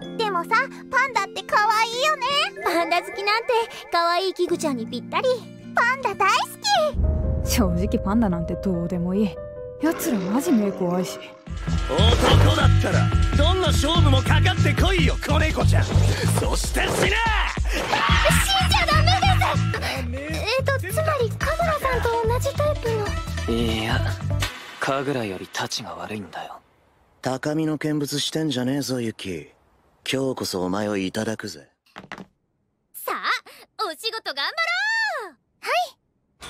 でもさパンダって可愛いよね。パンダ好きなんて可愛いキグちゃんにぴったり。パンダ大好き。正直パンダなんてどうでもいい。奴らマジ目怖いし。男だったらどんな勝負もかかってこいよ子猫ちゃん。そして死ね！死んじゃダメです。えっ、とつまり神楽さんと同じタイプの。いや神楽よりたちが悪いんだよ。高みの見物してんじゃねえぞユキ今日こそお前をいただくぜ。さあお仕事頑張ろう。はい。あ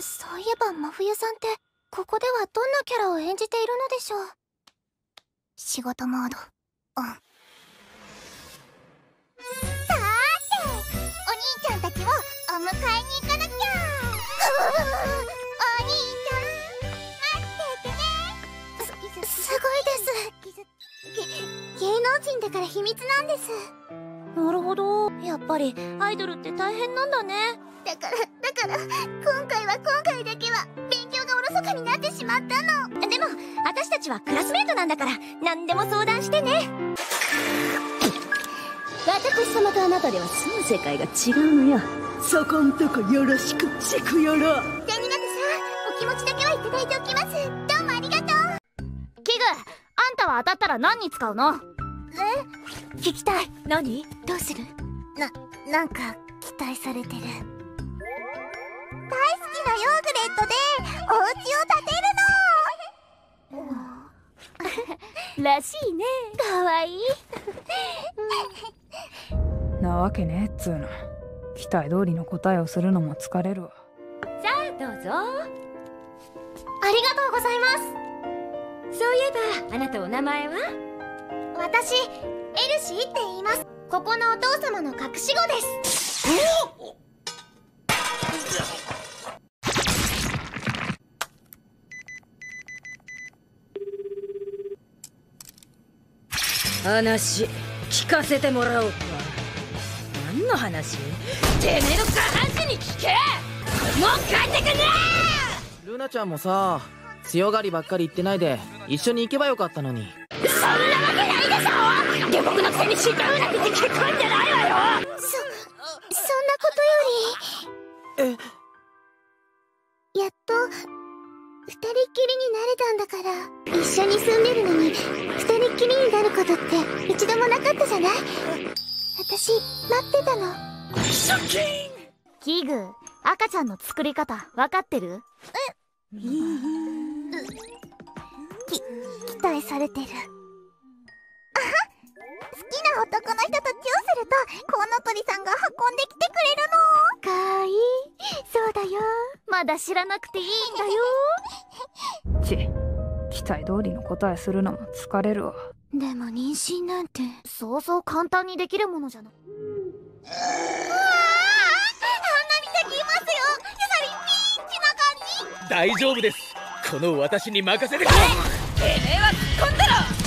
そういえば真冬さんってここではどんなキャラを演じているのでしょう。仕事モード。オンさーてお兄ちゃんたちをお迎えに行かなきゃ。人だから秘密なんです。なるほど。やっぱりアイドルって大変なんだね。だからだから今回は今回だけは勉強がおろそかになってしまったの。でも私たちはクラスメートなんだから何でも相談してね。私様とあなたでは住む世界が違うのよ。そこんとこよろしくチクよろ。じゃあニナさんお気持ちだけはいただいておきます。どうもありがとう。キグあんたは当たったら何に使うの？え？聞きたい。何？どうする？な、なんか期待されてる。大好きなヨーグレットでお家を建てるの！らしいね。かわいい。なわけねえっつうの。期待通りの答えをするのも疲れるわ。さあどうぞ。ありがとうございます。そういえばあなたお名前は？私エルシーって言います。ここのお父様の隠し子です。話聞かせてもらおう。か何の話？てめえの下半身に聞け！もう帰ってくんねルナちゃんもさ強がりばっかり言ってないで一緒に行けばよかったのにそんなわけないでしょ下僕のくせに知ったうな口聞こんでないわよそそんなことより。えやっと二人っきりになれたんだから。一緒に住んでるのに二人っきりになることって一度もなかったじゃない？私待ってたの。シャッキンキグ赤ちゃんの作り方分かってる？えき期待されてるな男の人とチューするとコウノトリさんが運んできてくれるの。かわいい。そうだよ。まだ知らなくていいんだよ。ち期待通りの答えするのも疲れるわ。でも妊娠なんてそうそう簡単にできるものじゃない。うわあ鼻にできますよ。やはりピンチな感じ。大丈夫です。この私に任せてくれてめえは突っ込んだろ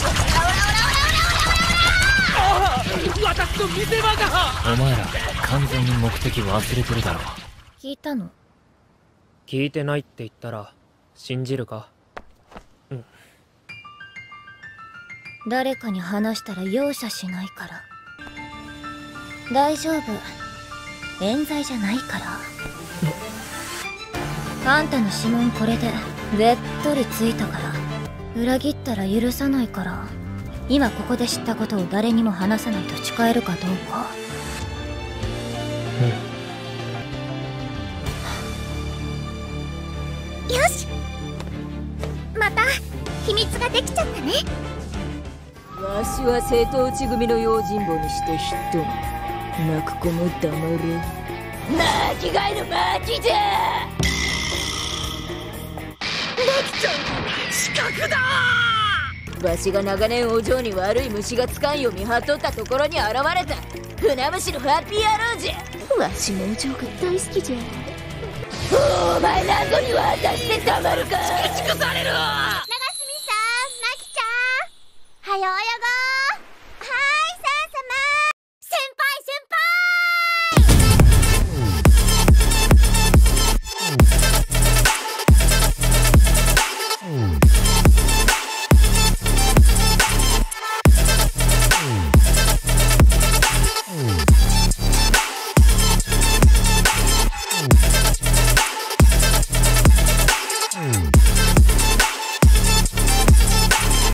私の見せ場が。お前ら完全に目的忘れてるだろ聞いたの？聞いてないって言ったら信じるか？うん。誰かに話したら容赦しないから。大丈夫。冤罪じゃないから。あんたの指紋これでべっとりついたから。裏切ったら許さないから今ここで知ったことを誰にも話さないと誓えるかどうか。うん。よし。また秘密ができちゃったね。わしは瀬戸内組の用心棒にして泣く子も黙れ。巻きがえの巻きじゃ。マキちゃん資格だわしが長年お嬢に悪い虫がつかんよう見張っとったところに現れた。船虫のハッピー野郎じゃわしもお嬢が大好きじゃ。お前謎に渡してたまるか。チクチクされる長住さんマキちゃん。はようやご